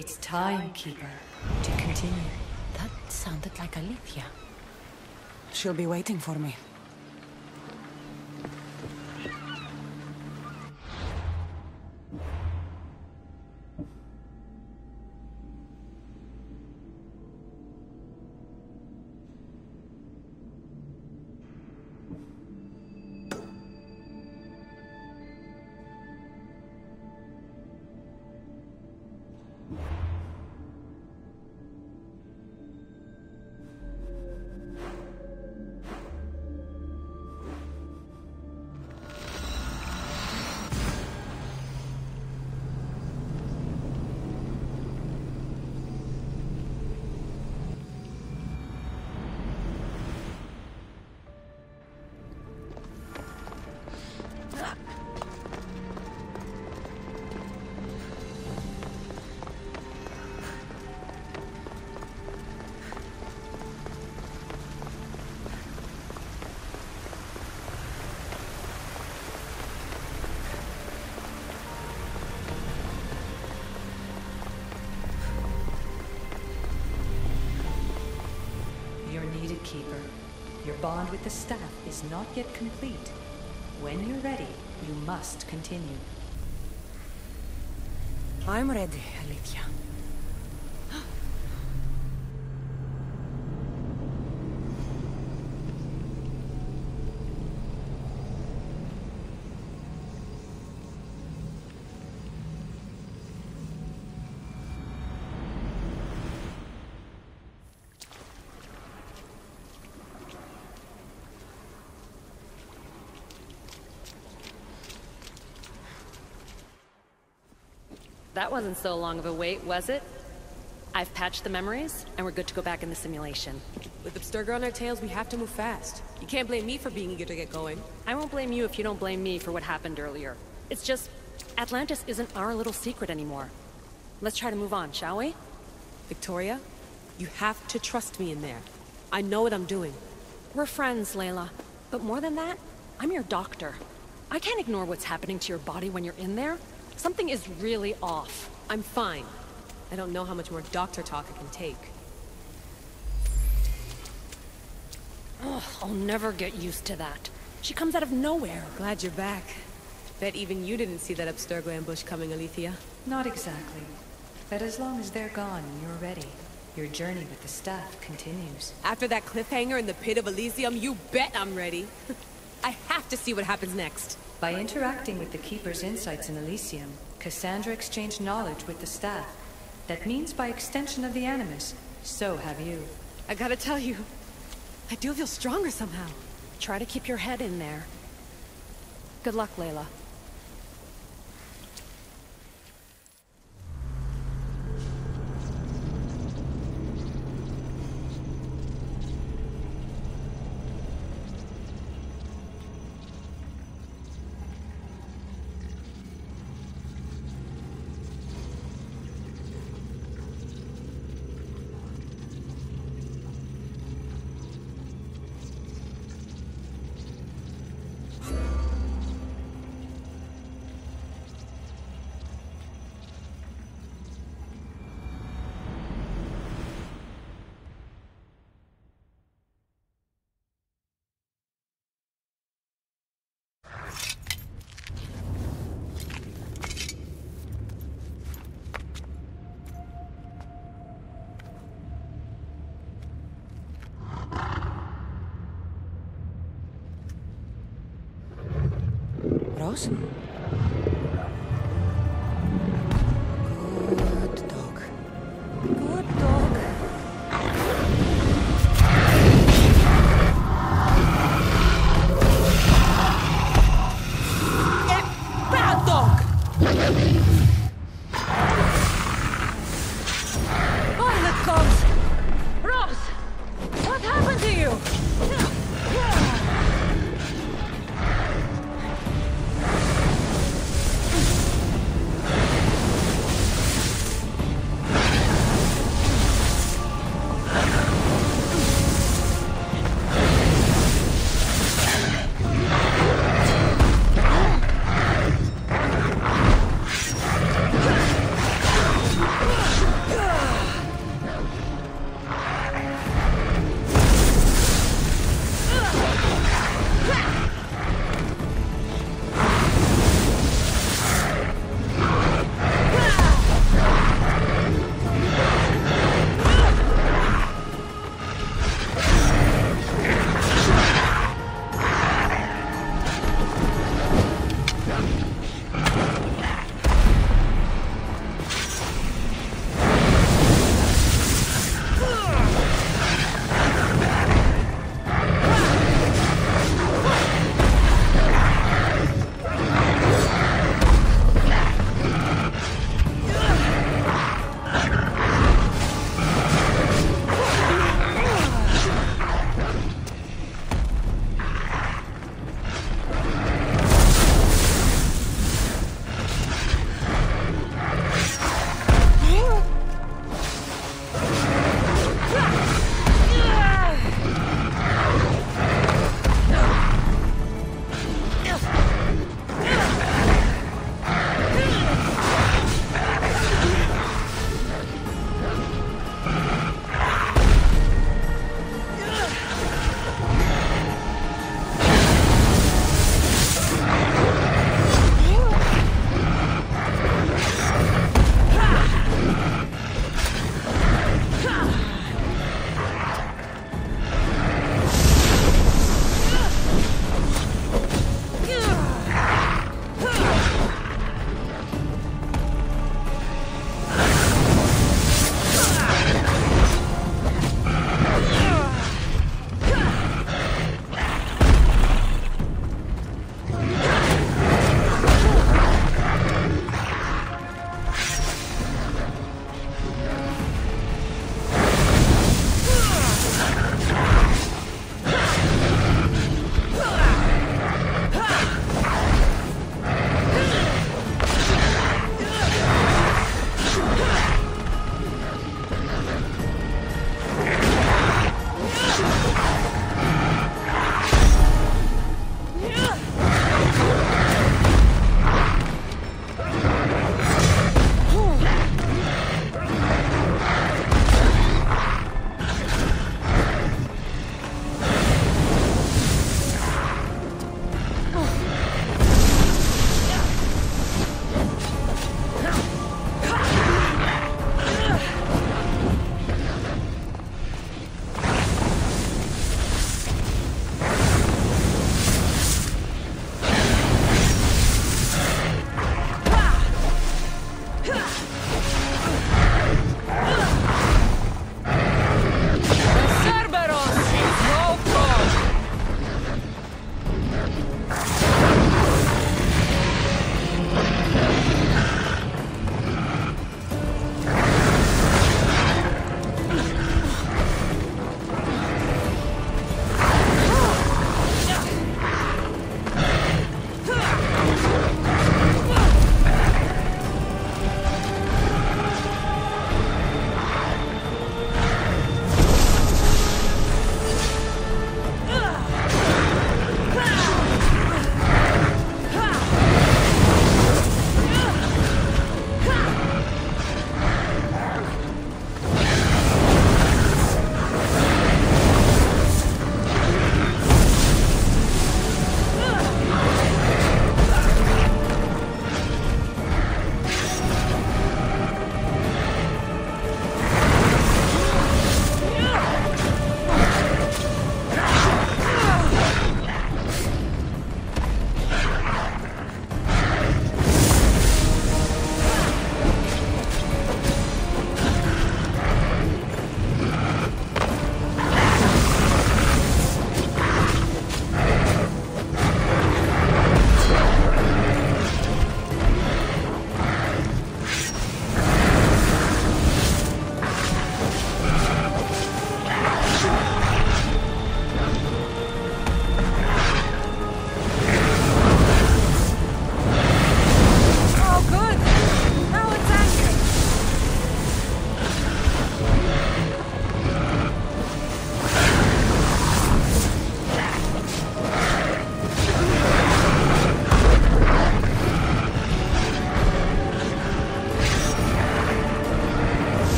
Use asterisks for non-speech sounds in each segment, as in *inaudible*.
It's time, Keeper, to continue. That sounded like Alethea. She'll be waiting for me. Not yet complete. When you're ready, you must continue. I'm ready, Alethea. Wasn't so long of a wait, was it? I've patched the memories, and we're good to go back in the simulation. With Abstergo on our tails, we have to move fast. You can't blame me for being eager to get going. I won't blame you if you don't blame me for what happened earlier. It's just, Atlantis isn't our little secret anymore. Let's try to move on, shall we? Victoria, you have to trust me in there. I know what I'm doing. We're friends, Layla. But more than that, I'm your doctor. I can't ignore what's happening to your body when you're in there. Something is really off. I'm fine. I don't know how much more doctor talk I can take. Ugh, I'll never get used to that. She comes out of nowhere. Glad you're back. Bet even you didn't see that Abstergo ambush coming, Alethea. Not exactly. But as long as they're gone and you're ready, your journey with the staff continues. After that cliffhanger in the pit of Elysium, you bet I'm ready. *laughs* I have to see what happens next. By interacting with the Keeper's insights in Elysium, Cassandra exchanged knowledge with the staff. That means by extension of the Animus, so have you. I gotta tell you, I do feel stronger somehow. Try to keep your head in there. Good luck, Layla. Rose? Good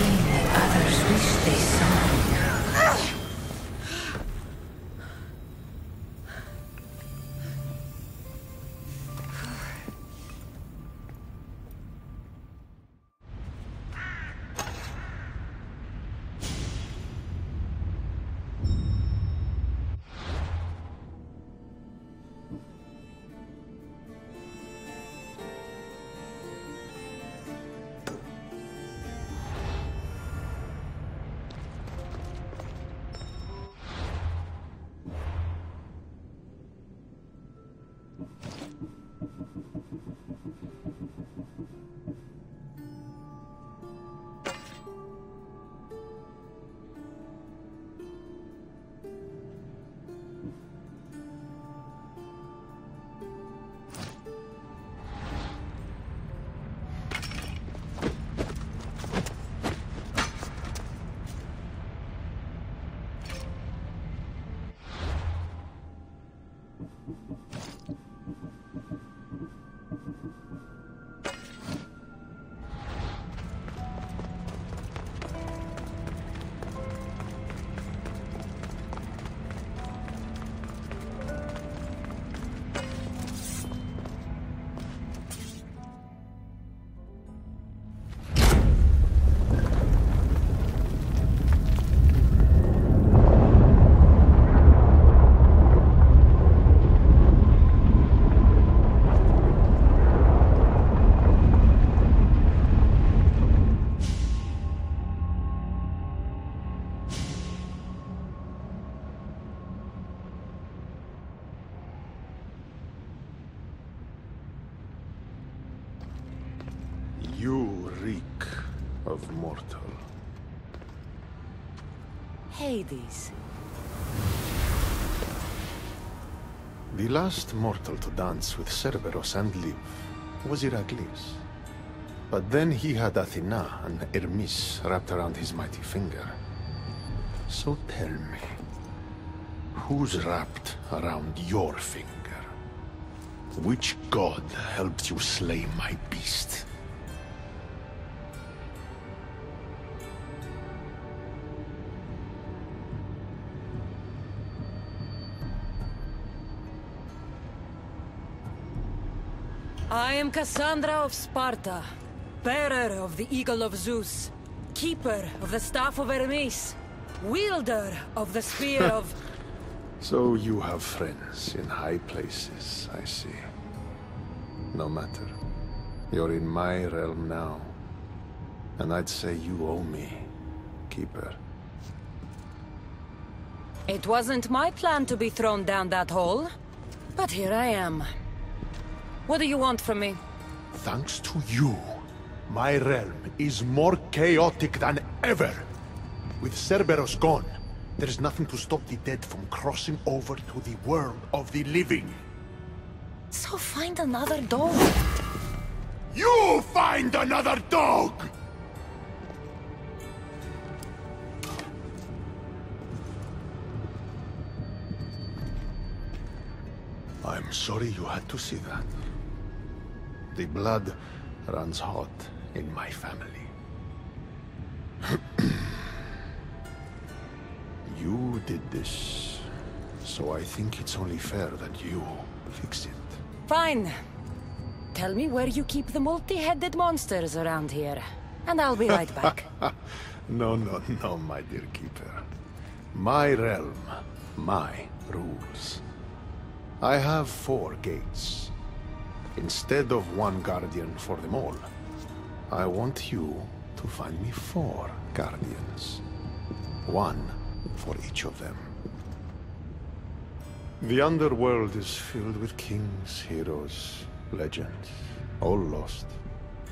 seen that others wish they saw. Hades. The last mortal to dance with Cerberus and live was Heracles. But then he had Athena and Hermes wrapped around his mighty finger. So tell me, who's wrapped around your finger? Which god helped you slay my beast? I am Cassandra of Sparta, bearer of the Eagle of Zeus, keeper of the Staff of Hermes, wielder of the Spear *laughs* of... So you have friends in high places, I see. No matter. You're in my realm now. And I'd say you owe me, Keeper. It wasn't my plan to be thrown down that hole, but here I am. What do you want from me? Thanks to you, my realm is more chaotic than ever. With Cerberus gone, there's nothing to stop the dead from crossing over to the world of the living. So find another dog. You find another dog! I'm sorry you had to see that. The blood runs hot in my family. *clears throat* you did this, so I think it's only fair that you fix it. Fine. Tell me where you keep the multi-headed monsters around here, and I'll be right back. *laughs* No, no, no, my dear keeper. My realm, my rules. I have four gates. Instead of one guardian for them all, I want you to find me four guardians. One for each of them. The underworld is filled with kings, heroes, legends, all lost,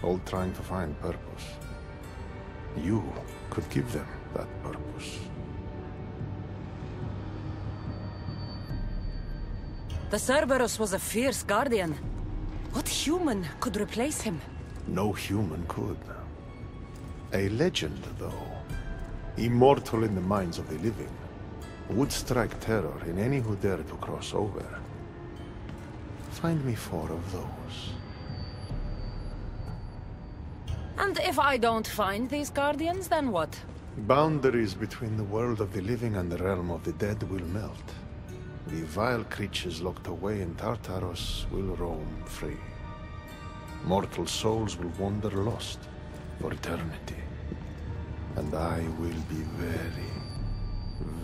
all trying to find purpose. You could give them that purpose. The Cerberus was a fierce guardian. What human could replace him? No human could. A legend, though, immortal in the minds of the living, would strike terror in any who dare to cross over. Find me four of those. And if I don't find these guardians, then what? Boundaries between the world of the living and the realm of the dead will melt. The vile creatures locked away in Tartarus will roam free. Mortal souls will wander lost for eternity. And I will be very,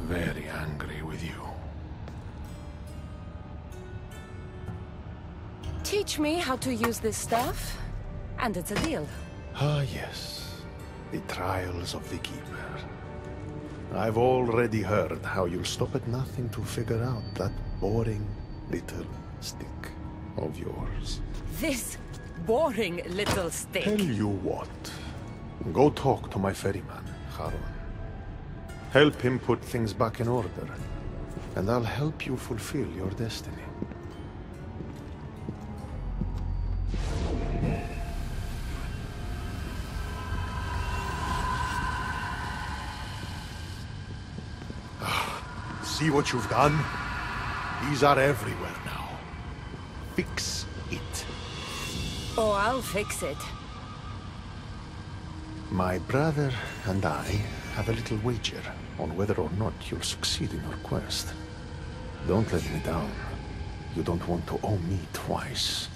very angry with you. Teach me how to use this stuff, and it's a deal. Ah, yes. The trials of the Keeper. I've already heard how you'll stop at nothing to figure out that boring little stick of yours. This boring little stick. Tell you what. Go talk to my ferryman, Charon. Help him put things back in order. And I'll help you fulfill your destiny. See what you've done? These are everywhere now. Fix it. Oh, I'll fix it. My brother and I have a little wager on whether or not you'll succeed in your quest. Don't let me down. You don't want to owe me twice.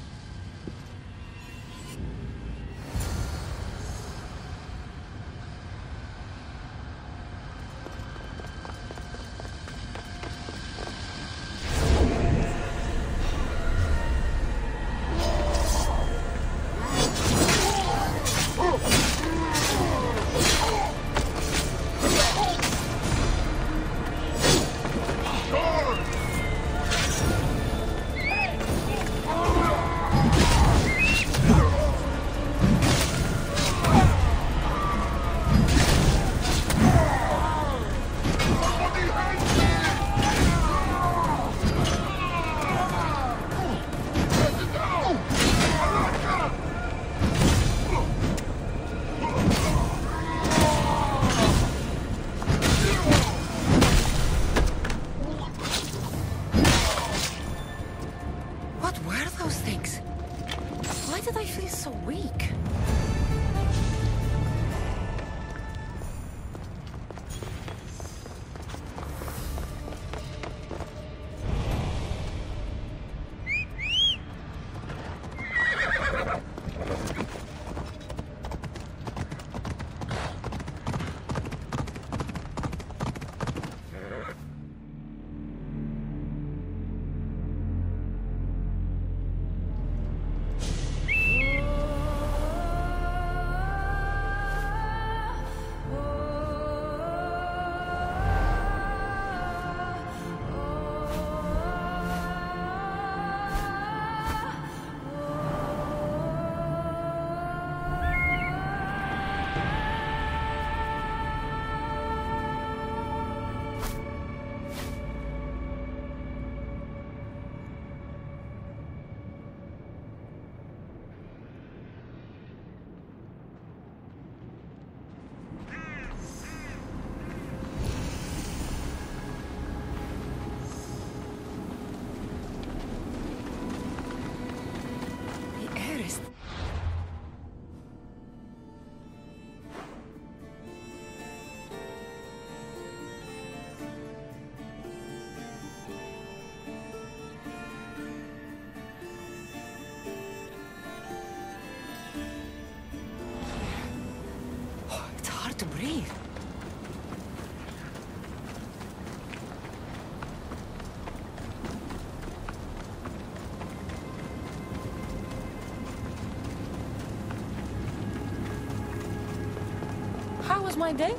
Was my day?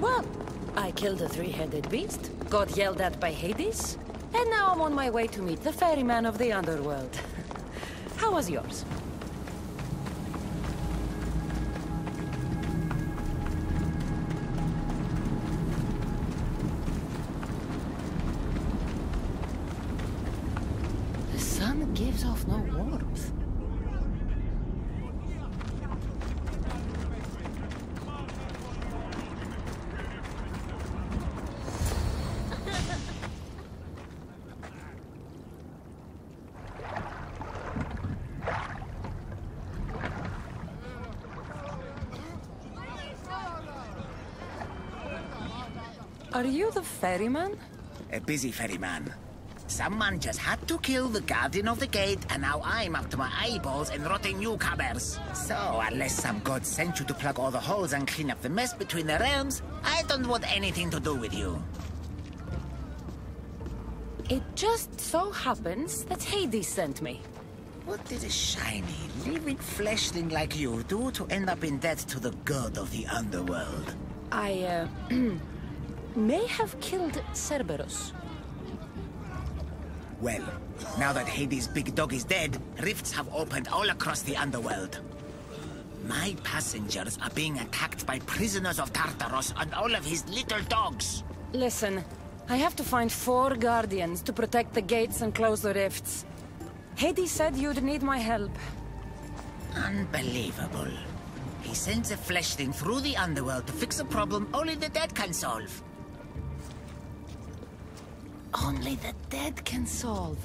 Well, I killed a three-headed beast, got yelled at by Hades, and now I'm on my way to meet the ferryman of the underworld. *laughs* How was yours? Are you the ferryman? A busy ferryman. Someone just had to kill the guardian of the gate, and now I'm up to my eyeballs in rotting newcomers. So, unless some god sent you to plug all the holes and clean up the mess between the realms, I don't want anything to do with you. It just so happens that Hades sent me. What did a shiny, living fleshling like you do to end up in debt to the god of the underworld? I, uh, *clears throat* may have killed Cerberus. Well, now that Hades' big dog is dead, rifts have opened all across the underworld. My passengers are being attacked by prisoners of Tartaros and all of his little dogs. Listen, I have to find four guardians to protect the gates and close the rifts. Hades said you'd need my help. Unbelievable. He sends a fleshling through the underworld to fix a problem only the dead can solve. Only the dead can solve.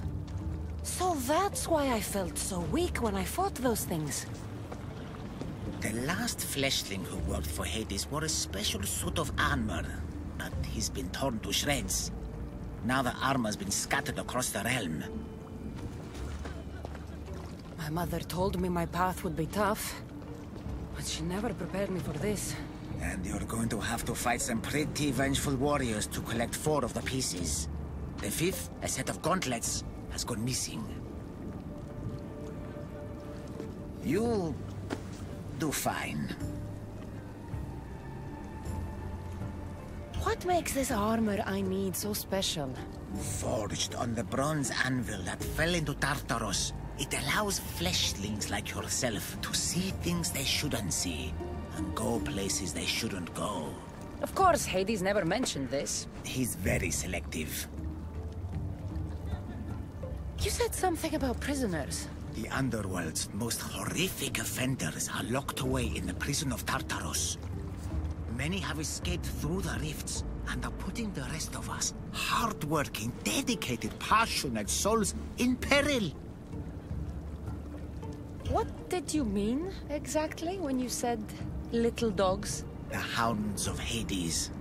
So that's why I felt so weak when I fought those things. The last fleshling who worked for Hades wore a special suit of armor, but he's been torn to shreds. Now the armor's been scattered across the realm. My mother told me my path would be tough, but she never prepared me for this. And you're going to have to fight some pretty vengeful warriors to collect four of the pieces. The fifth, a set of gauntlets, has gone missing. You'll do fine. What makes this armor I need so special? Forged on the bronze anvil that fell into Tartarus. it allows fleshlings like yourself to see things they shouldn't see, and go places they shouldn't go. Of course, Hades never mentioned this. He's very selective. You said something about prisoners. The Underworld's most horrific offenders are locked away in the prison of Tartarus. Many have escaped through the rifts and are putting the rest of us, hard-working, dedicated, passionate souls, in peril. What did you mean, exactly, when you said little dogs? The Hounds of Hades.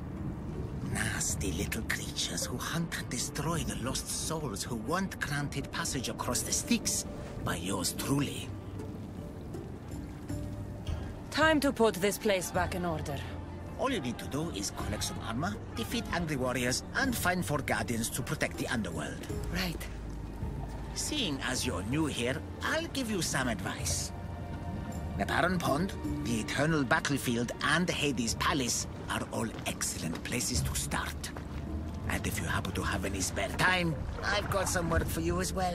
Nasty little creatures who hunt and destroy the lost souls who weren't granted passage across the Styx by yours truly. Time to put this place back in order. All you need to do is collect some armor, defeat angry warriors, and find four guardians to protect the underworld. Right. Seeing as you're new here, I'll give you some advice. The Baron Pond, the Eternal Battlefield, and Hades Palace are all excellent places to start. And if you happen to have any spare time, I've got some work for you as well.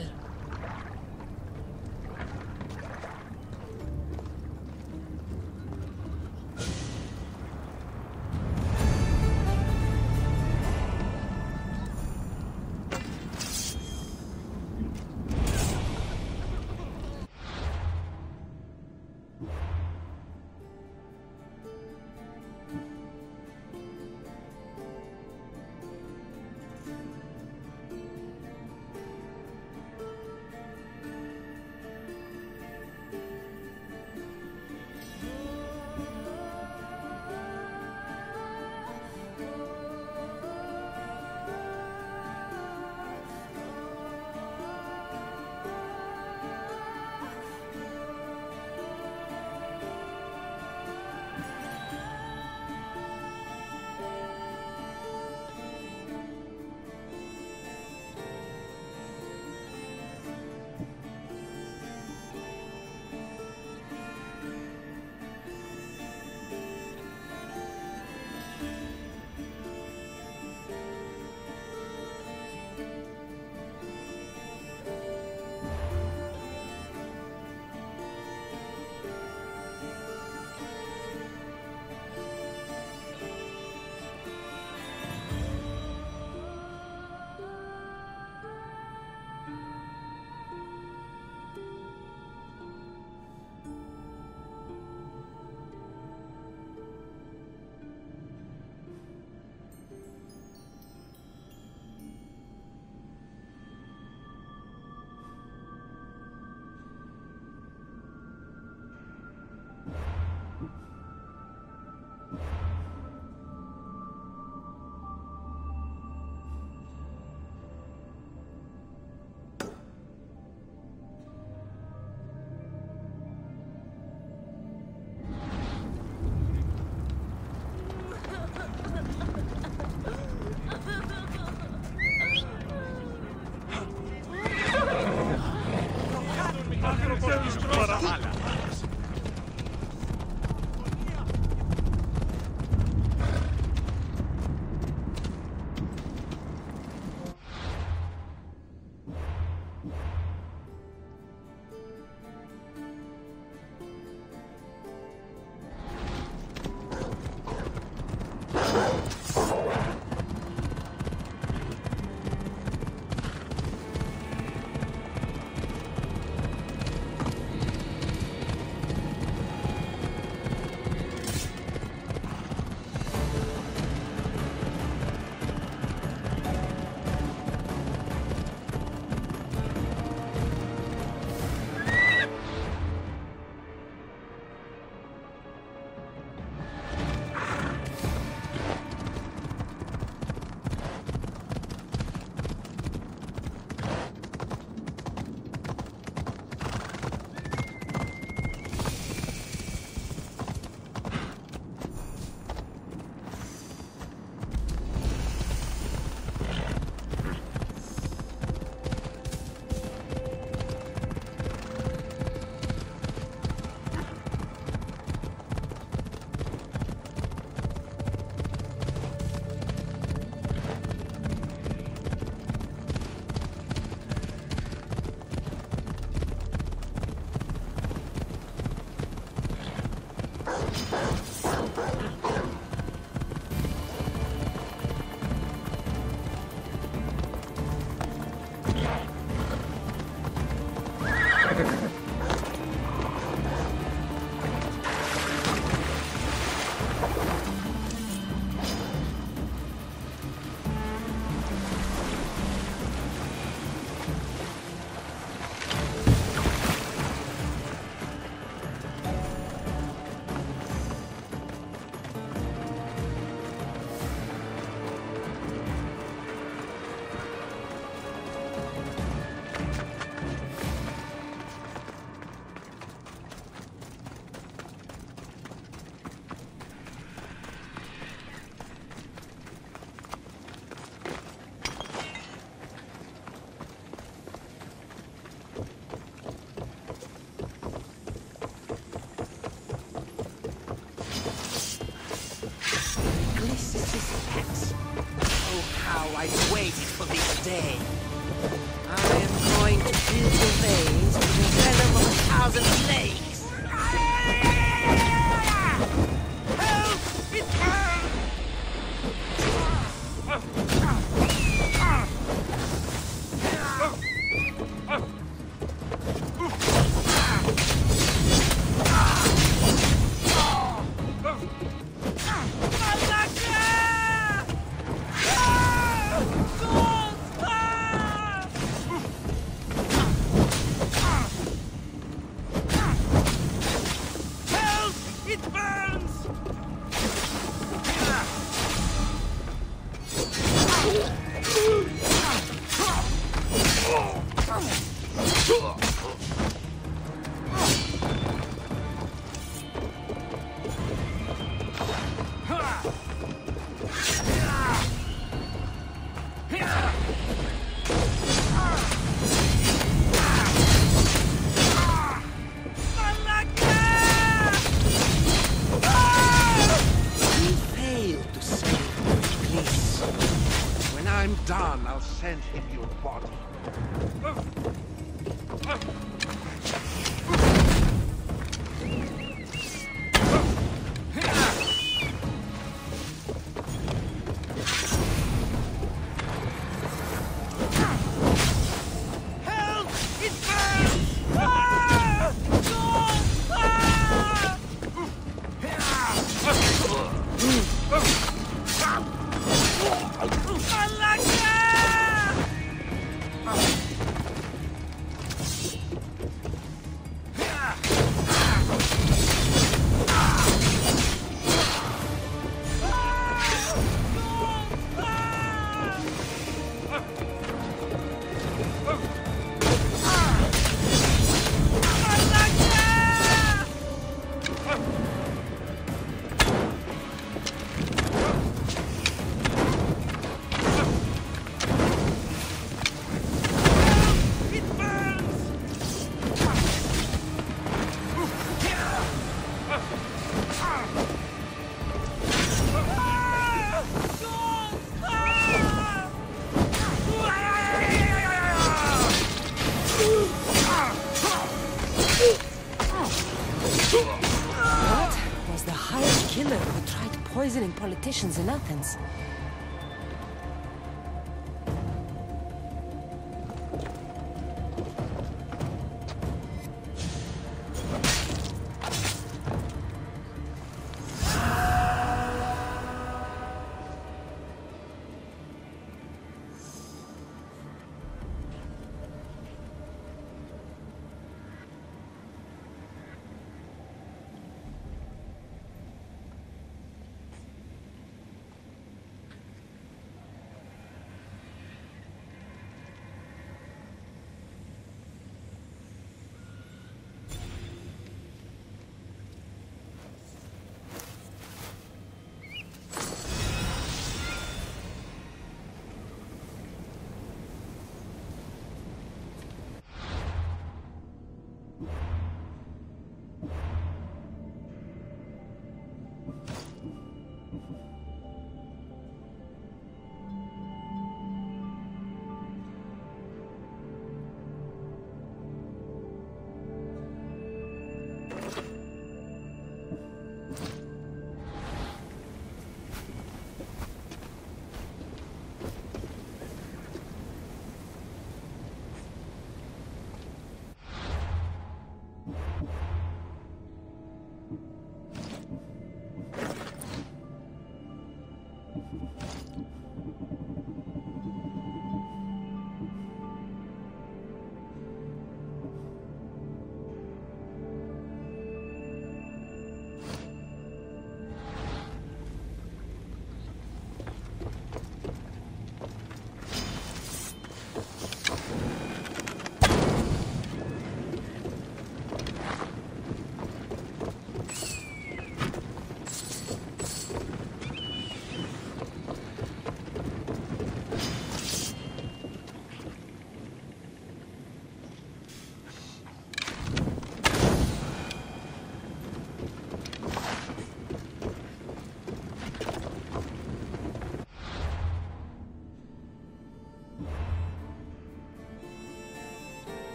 In Athens.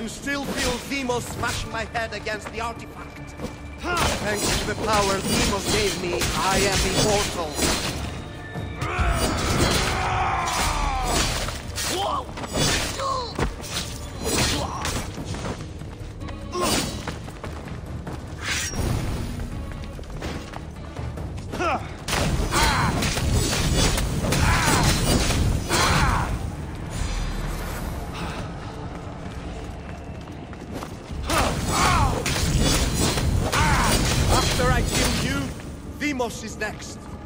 Can still feel Deimos smash my head against the artifact. Thanks to the power Deimos gave me, I am immortal. Next.